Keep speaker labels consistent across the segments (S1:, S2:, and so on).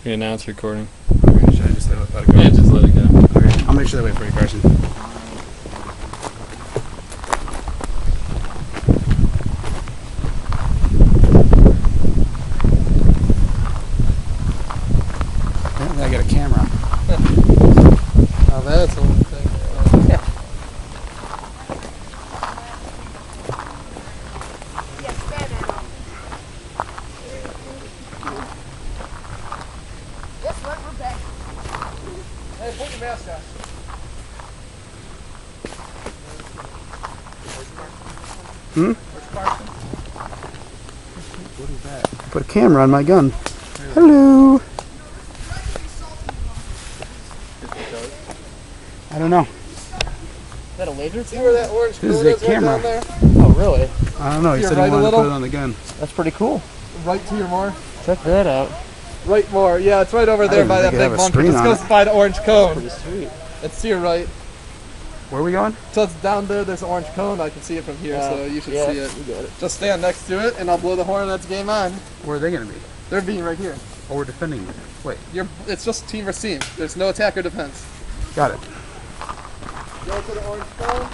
S1: Okay, now it's recording.
S2: Okay, should I just let it go?
S1: Yeah, just let it go.
S2: Okay, I'll make sure they wait for you, Carson. Apparently I got a camera.
S3: Oh, that's the one thing. Yeah.
S4: Yes, right, we're back.
S3: Hey, put your mask on.
S2: Hmm? What is that? Put a camera on my gun. Hello. I don't know.
S3: Is that a laser? See where that orange
S2: This is
S3: cone
S2: a
S3: is right
S2: camera.
S3: Oh, really?
S2: I don't know. He said he wanted to put it on the gun.
S3: That's pretty cool. Right to your more.
S1: Check that out.
S3: Right more. Yeah, it's right over there by that
S2: think it had
S3: big
S2: a
S3: monkey.
S2: screen
S3: Just
S2: on
S3: goes by the orange cone. It's to your right.
S2: Where are we going?
S3: So it's down there. There's an orange cone. I can see it from here, so uh, you should
S1: yeah,
S3: see it.
S1: You got it.
S3: Just stand next to it, and I'll blow the horn. That's game on.
S2: Where are they going to be?
S3: They're being right here.
S2: Oh, we're defending. it. Wait,
S3: You're, it's just team versus team. There's no attack or defense.
S2: got it.
S3: Go to the orange cone.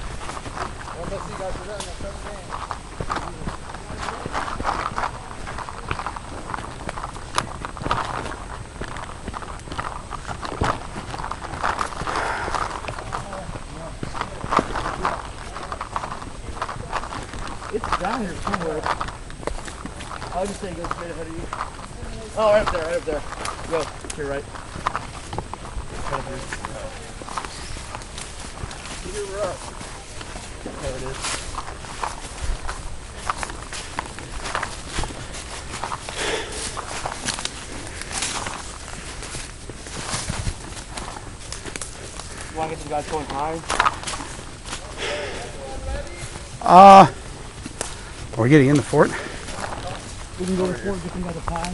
S3: Unless you guys are ready, I'll start the game. It's down here somewhere. I'll just straight ahead of you. Oh, right up there, right up there. Go, to your right. Here. We're. There it is. You want to get some guys going high?
S2: Uh, are getting in the fort?
S3: We can go to four, get some guys up high.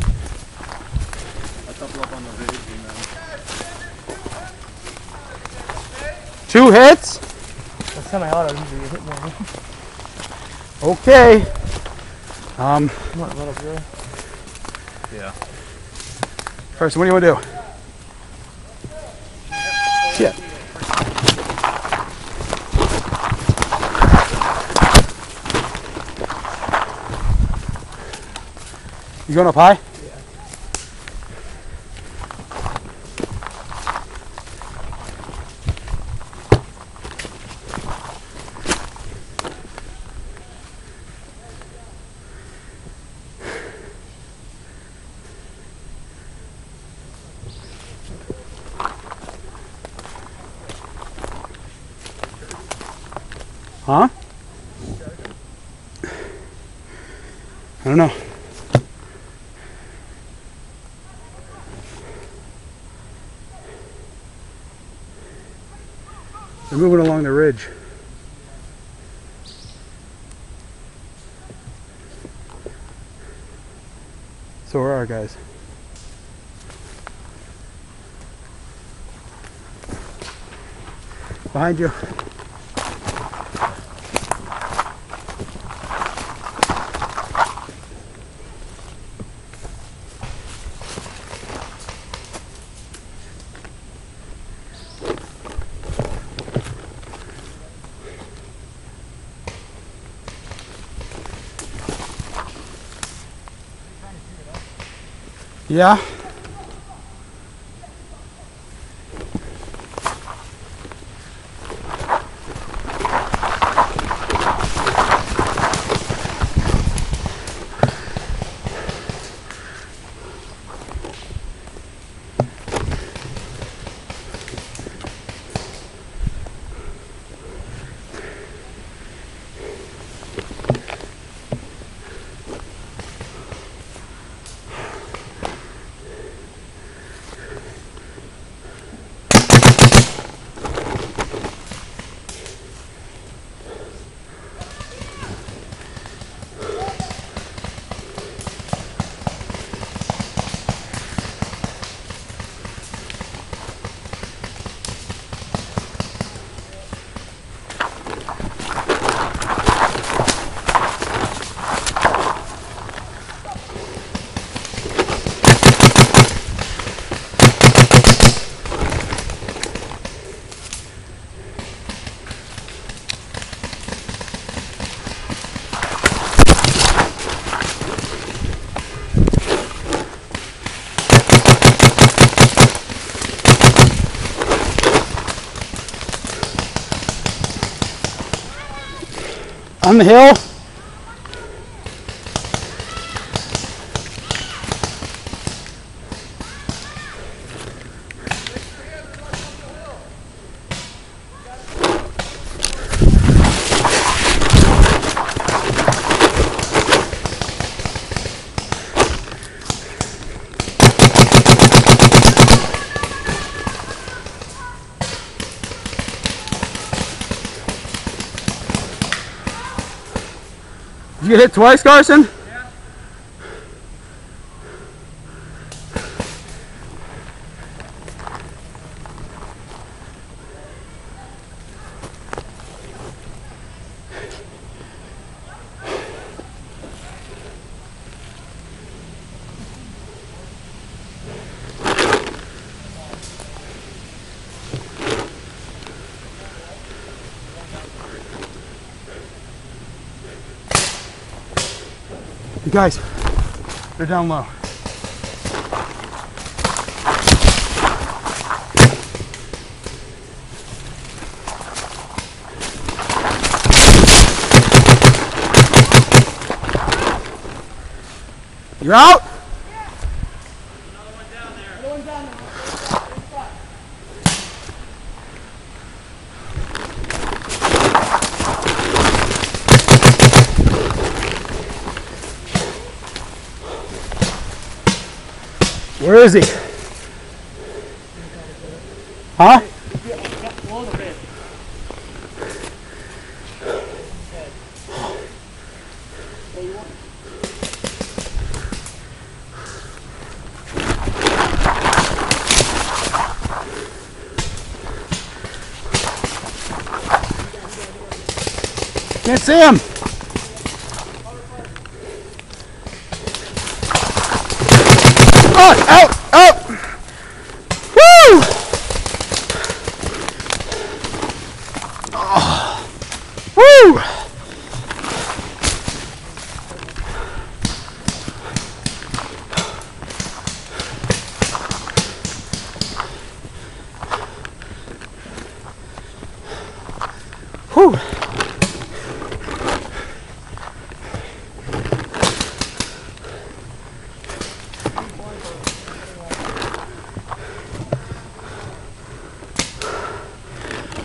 S2: Two hits?
S3: That's semi-auto, usually you hit more.
S2: Okay. Um,
S3: You want right up here?
S2: Carson, what do you want to do? Shit. You going up high? Huh? I don't know. They're moving along the ridge. So where are our guys? Behind you. Yeah. On the hill. Get hit twice, Carson? Guys, they're down low. You're out? Where is he? Huh? Can't see him. Out, out. Woo! Oh. Woo! Whew.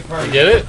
S5: birthday party?
S1: Get it?